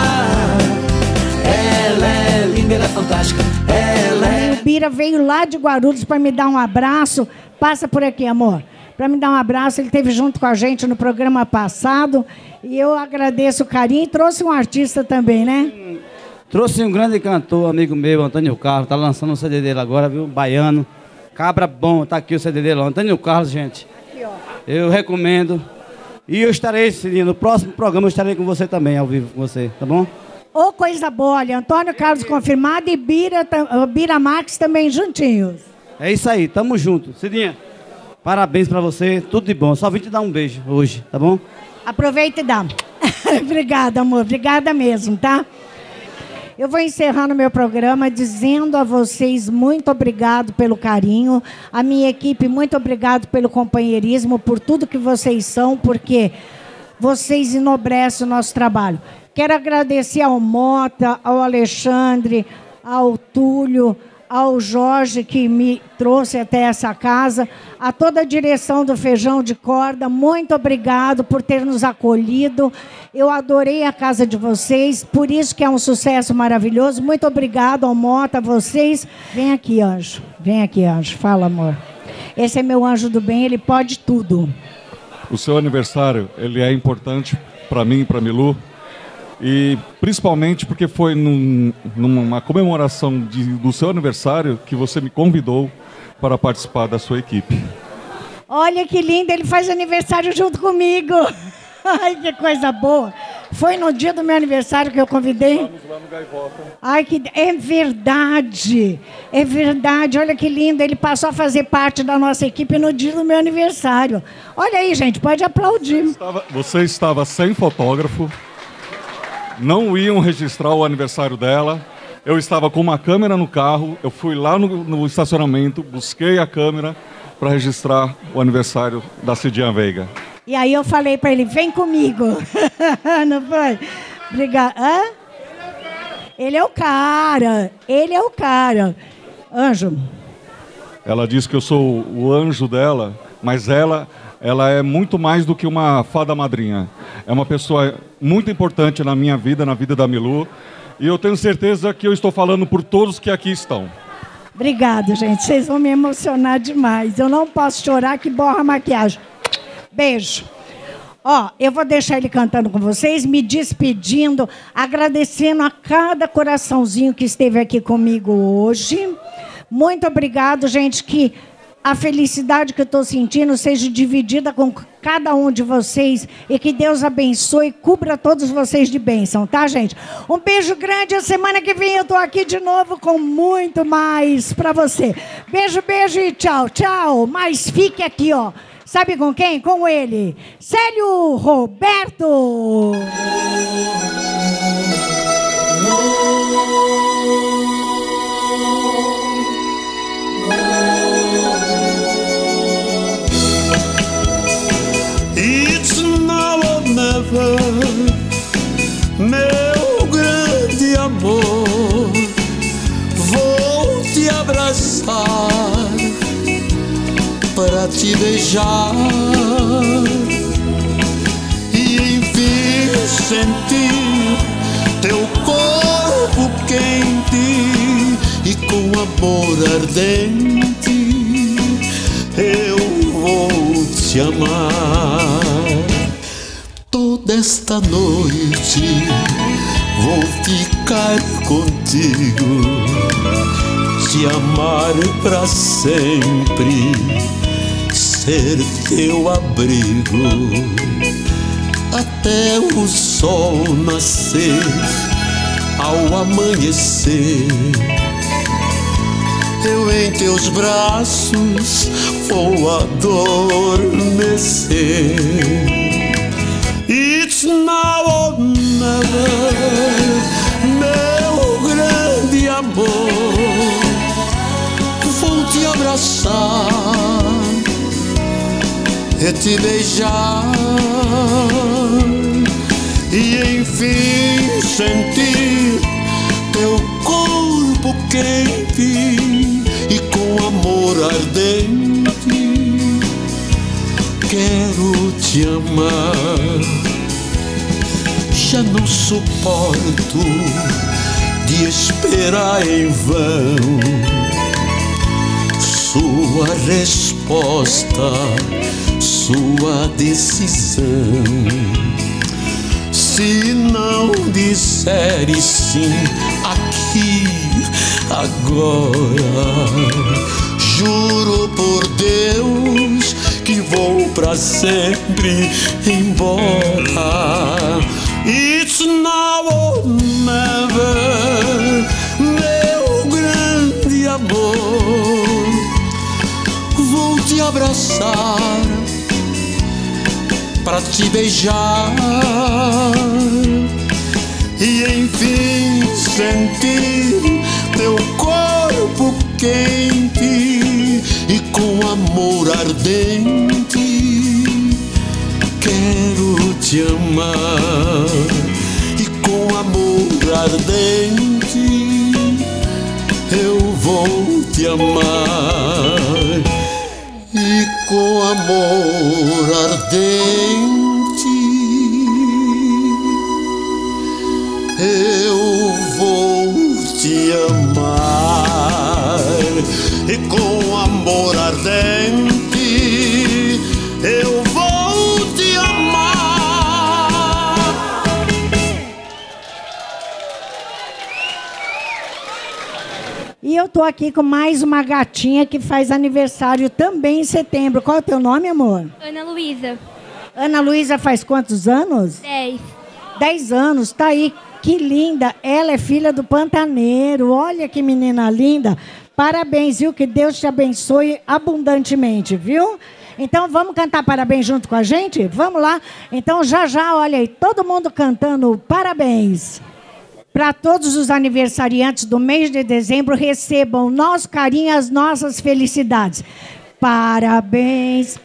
Ela é linda, ela é fantástica. Ela é.
O Bira veio lá de Guarulhos para me dar um abraço. Passa por aqui, amor. Para me dar um abraço, ele esteve junto com a gente no programa passado. E eu agradeço o carinho. E trouxe um artista também, né?
Trouxe um grande cantor, amigo meu, Antônio Carlos, tá lançando um CD dele agora, viu? Baiano. Cabra bom, tá aqui o CD dele, Antônio Carlos, gente.
Aqui, ó.
Eu recomendo. E eu estarei, Cidinha, no próximo programa eu estarei com você também, ao vivo com você, tá bom?
Ô, coisa boa, olha, Antônio Carlos confirmado e Bira, Bira Max também juntinhos.
É isso aí, tamo junto. Cidinha, parabéns pra você, tudo de bom. Só vim te dar um beijo hoje, tá bom?
Aproveita e dá. [LAUGHS] Obrigada, amor. Obrigada mesmo, tá? Eu vou encerrando meu programa dizendo a vocês muito obrigado pelo carinho, a minha equipe muito obrigado pelo companheirismo, por tudo que vocês são, porque vocês enobrecem o nosso trabalho. Quero agradecer ao Mota, ao Alexandre, ao Túlio, ao Jorge que me trouxe até essa casa, a toda a direção do Feijão de Corda, muito obrigado por ter nos acolhido. Eu adorei a casa de vocês, por isso que é um sucesso maravilhoso. Muito obrigado ao Mota, a vocês. Vem aqui, anjo. Vem aqui, anjo. Fala, amor. Esse é meu anjo do bem, ele pode tudo.
O seu aniversário, ele é importante para mim e para Milu. E principalmente porque foi num- numa comemoração de- do seu aniversário que você me convidou para participar da sua equipe.
Olha que lindo, ele faz aniversário junto comigo. [LAUGHS] Ai, que coisa boa. Foi no dia do meu aniversário que eu convidei? Ai, que é verdade. É verdade. Olha que lindo, ele passou a fazer parte da nossa equipe no dia do meu aniversário. Olha aí, gente, pode aplaudir.
Você estava sem fotógrafo, não iam registrar o aniversário dela. Eu estava com uma câmera no carro, eu fui lá no, no estacionamento, busquei a câmera para registrar o aniversário da Cidinha Veiga.
E aí eu falei para ele, vem comigo. [LAUGHS] Não foi? Obrigada. Hã? Ele é o cara. Ele é o cara. Anjo,
Ela diz que eu sou o anjo dela, mas ela, ela é muito mais do que uma fada madrinha. É uma pessoa muito importante na minha vida, na vida da Milu. E eu tenho certeza que eu estou falando por todos que aqui estão.
Obrigado, gente. Vocês vão me emocionar demais. Eu não posso chorar que borra a maquiagem. Beijo. Ó, eu vou deixar ele cantando com vocês, me despedindo, agradecendo a cada coraçãozinho que esteve aqui comigo hoje. Muito obrigado, gente, que a felicidade que eu estou sentindo seja dividida com cada um de vocês e que Deus abençoe e cubra todos vocês de bênção, tá, gente? Um beijo grande. A semana que vem eu estou aqui de novo com muito mais para você. Beijo, beijo e tchau, tchau. Mas fique aqui, ó. Sabe com quem? Com ele, Célio Roberto.
Te beijar. E enfim sentir teu corpo quente e com amor ardente. Eu vou te amar. Toda esta noite vou ficar contigo, te amar para sempre, ser teu abrigo até o sol nascer ao amanhecer. Eu em teus braços vou adormecer. It's now or never, meu grande amor. Vou te abraçar e te beijar e enfim sentir teu corpo quente e com amor ardente quero te amar. Já não suporto de esperar em vão sua resposta, sua decisão. Se não disseres sim aqui, agora, juro por Deus que vou pra sempre embora. It's now or never, abraçar para te beijar e enfim sentir teu corpo quente e com amor ardente. Quero te amar e com amor ardente. Eu vou te amar amor ardente E
tô aqui com mais uma gatinha que faz aniversário também em setembro. Qual é o teu nome, amor?
Ana Luísa,
Ana Luísa faz quantos anos?
10.
Dez anos, tá aí. Que linda. Ela é filha do Pantaneiro. Olha que menina linda. Parabéns, viu? Que Deus te abençoe abundantemente, viu? Então vamos cantar parabéns junto com a gente? Vamos lá. Então já já, olha aí, todo mundo cantando parabéns. Para todos os aniversariantes do mês de dezembro, recebam nosso carinho as nossas felicidades. Parabéns.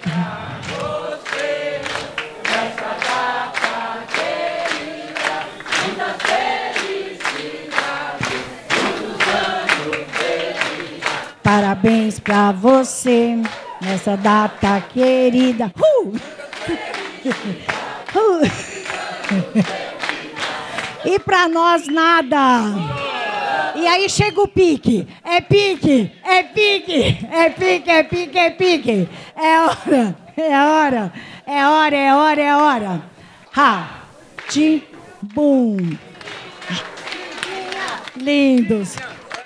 Parabéns pra você nessa data querida. Uh! [LAUGHS] Uh! E pra nós nada. E aí chega o pique. É pique, é pique, é pique, é pique, é pique. É hora, é hora, é hora, é hora, é hora. Ha, ti, bum. Lindos.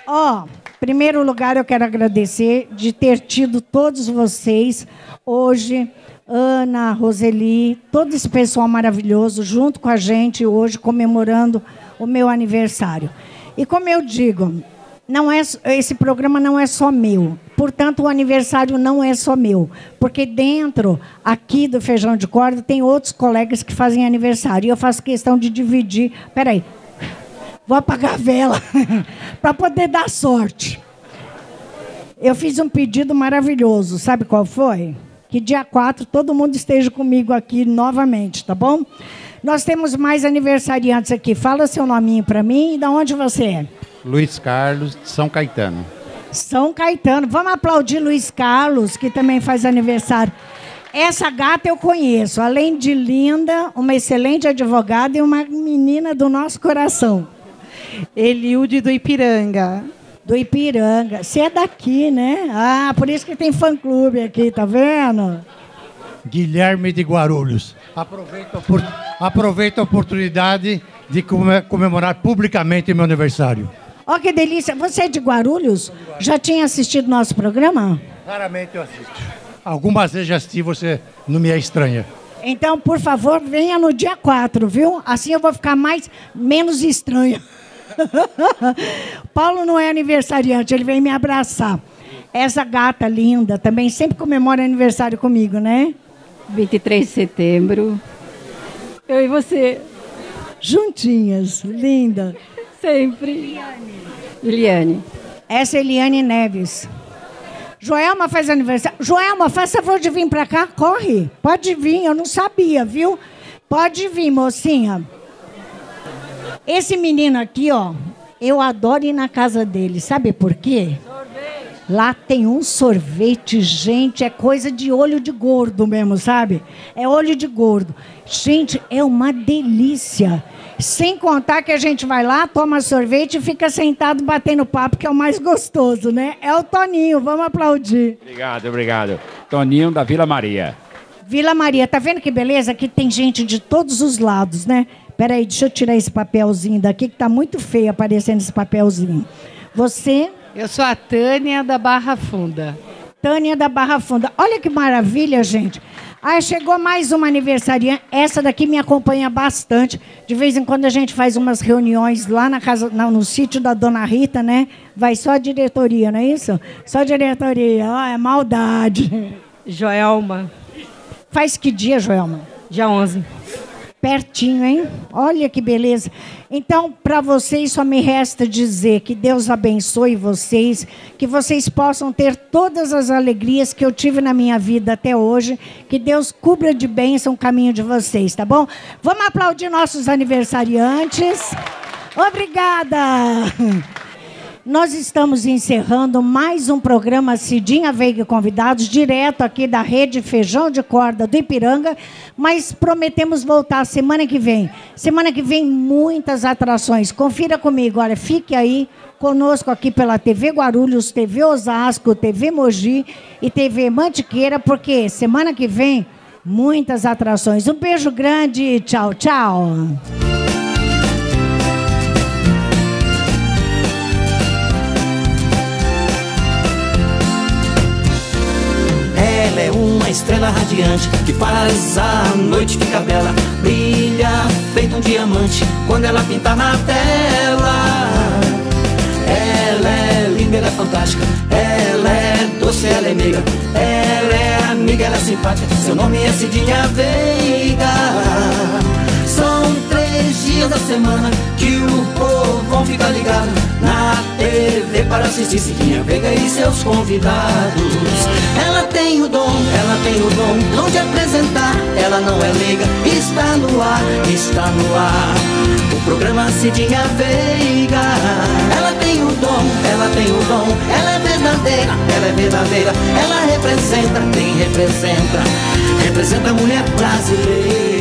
Ó, primeiro lugar eu quero agradecer de ter tido todos vocês hoje, Ana, Roseli, todo esse pessoal maravilhoso junto com a gente hoje comemorando o meu aniversário. E como eu digo, não é esse programa não é só meu. Portanto, o aniversário não é só meu, porque dentro aqui do Feijão de Corda tem outros colegas que fazem aniversário. E eu faço questão de dividir. Peraí, vou apagar a vela [LAUGHS] para poder dar sorte. Eu fiz um pedido maravilhoso, sabe qual foi? Que dia 4 todo mundo esteja comigo aqui novamente, tá bom? Nós temos mais aniversariantes aqui. Fala seu nominho para mim e de onde você é?
Luiz Carlos, de São Caetano.
São Caetano. Vamos aplaudir Luiz Carlos, que também faz aniversário. Essa gata eu conheço, além de linda, uma excelente advogada e uma menina do nosso coração.
Eliude do Ipiranga.
Do Ipiranga. Você é daqui, né? Ah, por isso que tem fã-clube aqui, tá vendo?
Guilherme de Guarulhos. Aproveito a, aproveito a oportunidade de come- comemorar publicamente meu aniversário.
Ó, que delícia. Você é de Guarulhos? Já tinha assistido nosso programa?
Raramente eu assisto. Algumas vezes já assisti, você não me é estranha.
Então, por favor, venha no dia 4, viu? Assim eu vou ficar mais menos estranha. [LAUGHS] Paulo não é aniversariante, ele vem me abraçar. Essa gata linda também sempre comemora aniversário comigo, né?
23 de setembro. Eu e você.
Juntinhas, linda.
Sempre. Eliane.
Essa é Eliane Neves. Joelma faz aniversário. Joelma, faz favor de vir pra cá, corre. Pode vir, eu não sabia, viu? Pode vir, mocinha. Esse menino aqui, ó, eu adoro ir na casa dele. Sabe por quê? Lá tem um sorvete, gente, é coisa de olho de gordo mesmo, sabe? É olho de gordo. Gente, é uma delícia. Sem contar que a gente vai lá, toma sorvete e fica sentado batendo papo, que é o mais gostoso, né? É o Toninho, vamos aplaudir.
Obrigado, obrigado. Toninho da Vila Maria.
Vila Maria, tá vendo que beleza? Aqui tem gente de todos os lados, né? Peraí, deixa eu tirar esse papelzinho daqui, que tá muito feio aparecendo esse papelzinho. Você?
Eu sou a Tânia da Barra Funda.
Tânia da Barra Funda. Olha que maravilha, gente. Aí chegou mais uma aniversariante. Essa daqui me acompanha bastante. De vez em quando a gente faz umas reuniões lá na casa, na- no sítio da Dona Rita, né? Vai só a diretoria, não é isso? Só a diretoria. Ó, é maldade.
Joelma.
Faz que dia, Joelma?
Dia 11.
Pertinho, hein? Olha que beleza. Então, para vocês, só me resta dizer que Deus abençoe vocês, que vocês possam ter todas as alegrias que eu tive na minha vida até hoje, que Deus cubra de bênção o caminho de vocês, tá bom? Vamos aplaudir nossos aniversariantes. Obrigada! Nós estamos encerrando mais um programa Cidinha Veiga Convidados, direto aqui da Rede Feijão de Corda do Ipiranga, mas prometemos voltar semana que vem. Semana que vem, muitas atrações. Confira comigo, olha, fique aí conosco aqui pela TV Guarulhos, TV Osasco, TV Mogi e TV Mantiqueira, porque semana que vem, muitas atrações. Um beijo grande, tchau, tchau.
Estrela radiante que faz a noite ficar bela. Brilha feito um diamante quando ela pinta na tela. Ela é linda, ela é fantástica. Ela é doce, ela é meiga. Ela é amiga, ela é simpática. Seu nome é Cidinha Veiga. Três dias da semana que o povo vão ficar ligado na TV para assistir Cidinha Veiga e seus convidados. Ela tem o dom, ela tem o dom, dom de apresentar. Ela não é leiga, está no ar, está no ar. O programa Cidinha Veiga. Ela tem o dom, ela tem o dom, ela é verdadeira, ela é verdadeira. Ela representa, quem representa, representa a mulher brasileira.